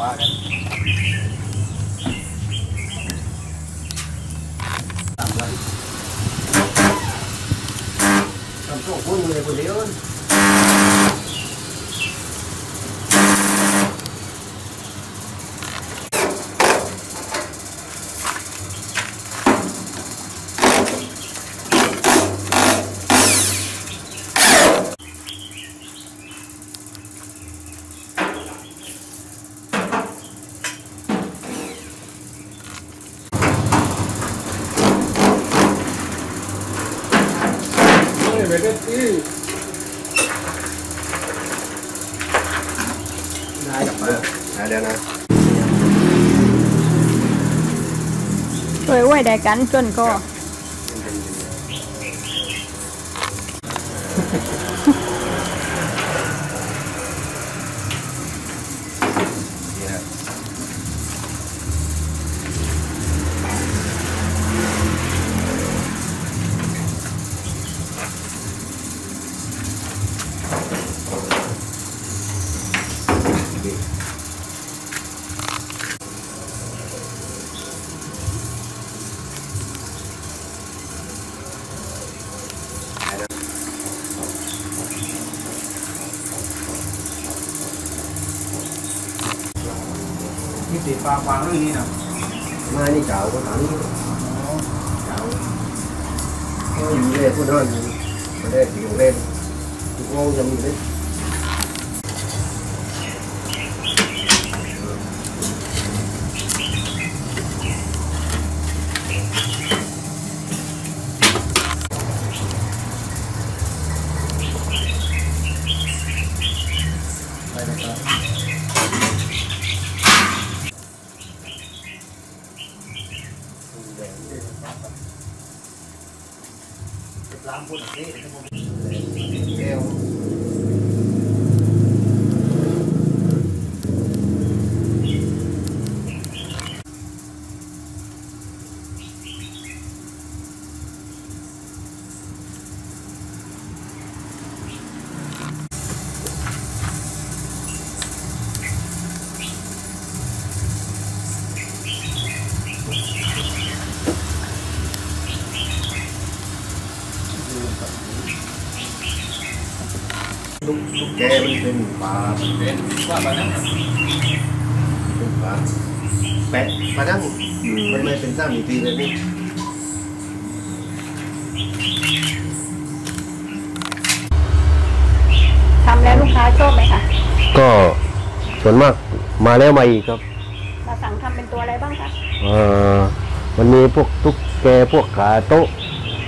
ป้ากันตามเลยทำส่งคนเล นี่ติดปลาวางเรื่องนี้นะมานี่เก่าก็ถามนี่เก่าก็อยู่เลยพูดนั่นไม่ได้อยู่เล่นทุกโง่ยังมีเล่น ล้างพู ลูกลูกแกมันเป็นปลาเป็นว่าแบบนั้นเป็นปลาแปะปลาดั้งมันไม่เป็นสร้างมีตีเลยนี่ทำแล้วลูกค้าชอบไหมคะก็ส่วนมากมาแล้วมาอีกครับเราสั่งทำเป็นตัวอะไรบ้างคะเอ่อมันมีพวกตุ๊กแกพวกขาโต๊ะ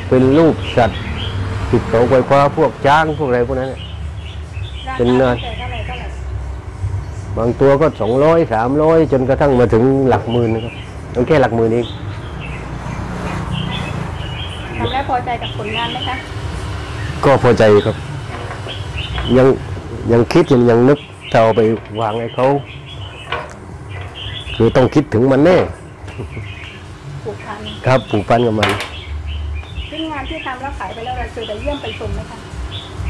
เป็นรูปสัตว์ติดโต๊ะไฟฟ้าพวกช้างพวกอะไรพวกนั้นเนี่ยรา เป็นคาเนื้อพิเศษเท่าไหร่เท่าไหร่บางตัวก็สองร้อยสามร้อยจนกระทั่งมาถึงหลักหมื่นนะครับมันแค่หลักหมื่นเองทำแล้วพอใจกับผลงานไหมคะ ก็พอใจครับ ยังยังคิดยังยังนึกจะเอาไปวางให้เขาคือต้องคิดถึงมันแน่ผูกพันครับผูกพันกับมันซึ่งงานที่ทำแล้วขายไปแล้วเราเคยไปเยี่ยมไปชมไหมคะ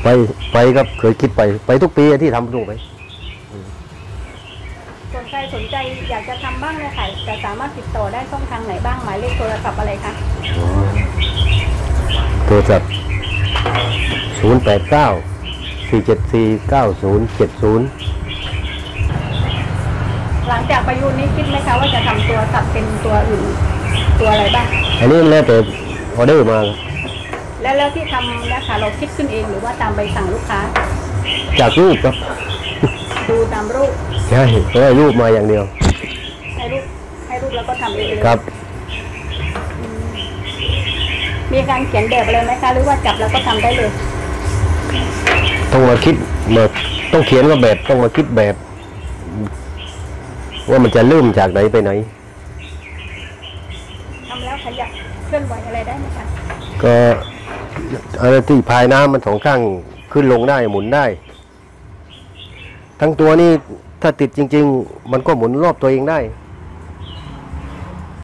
ไปไปครับเคยคิดไป ไปทุกปีที่ทำถูกไปส่วนใครสนใจอยากจะทำบ้างเลยค่ะจะสามารถติดต่อได้ช่องทางไหนบ้างหมายเลขโทรศัพท์อะไรคะโทรศัพท์ศูนย์แปดเก้าสี่เจ็ดสี่เก้าศูนย์เจ็ดศูนย์หลังจากประยุทธ์นี้คิดไหมคะว่าจะทำตัวสัตว์เป็นตัวอื่นตัวอะไรบ้าง อันนี้แล้วแต่ออเดอร์มา แล้วแล้วที่ทำนะคะเราคิดขึ้นเองหรือว่าตามใบสั่งลูกค้า จากรูปครับดูตามรูปใช่เพราะว่ารูปมาอย่างเดียวให้รูปให้รูปแล้วก็ทำเองเลยครับ มีการเขียนแบบอะไรไหมคะ หรือว่าจับแล้วก็ทำได้เลยต้องมาคิดมาต้องเขียนว่าแบบต้องมาคิดแบบ ว่ามันจะเริ่มจากไหนไปไหนทำแล้วขยับเคลื่อนไหวอะไรได้ไหมคะ ก็อะไรที่พายน้ำมันสองข้างขึ้นลงได้หมุนได้ ทั้งตัวนี่ถ้าติดจริง ๆ มันก็หมุนรอบตัวเองได้